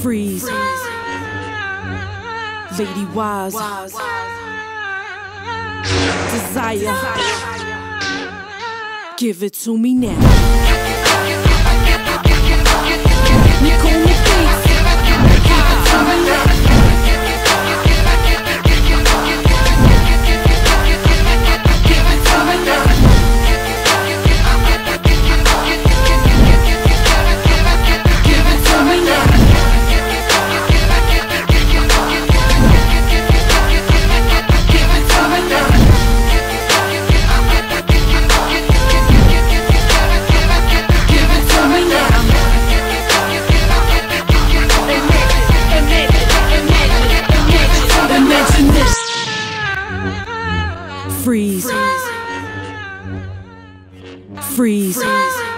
Freeze. Lady Wise. Desire. Give it to me now. Freeze. Freeze. Freeze.